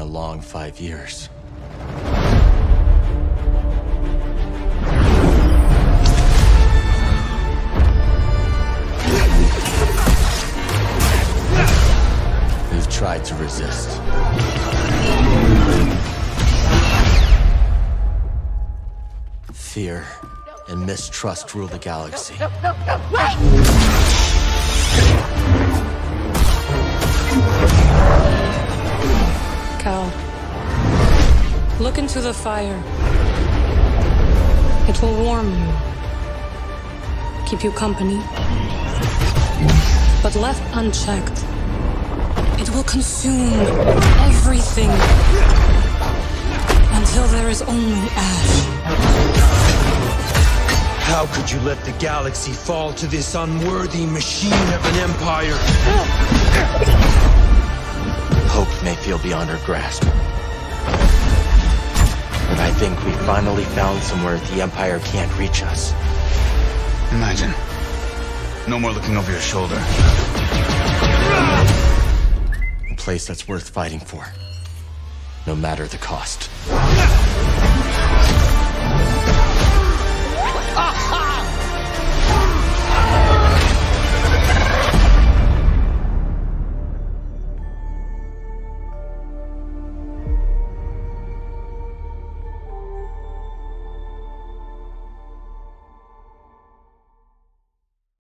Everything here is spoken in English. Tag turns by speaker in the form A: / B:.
A: a long five years. We've tried to resist. Fear and mistrust rule the galaxy.
B: Cal, look into the fire. It will warm you, keep you company. But left unchecked, it will consume everything until there is only ash.
C: How could you let the galaxy fall to this unworthy machine of an empire?
A: Hope may feel beyond our grasp. Think we finally found somewhere the Empire can't reach us.
D: Imagine. No more looking over your shoulder.
A: A place that's worth fighting for. No matter the cost.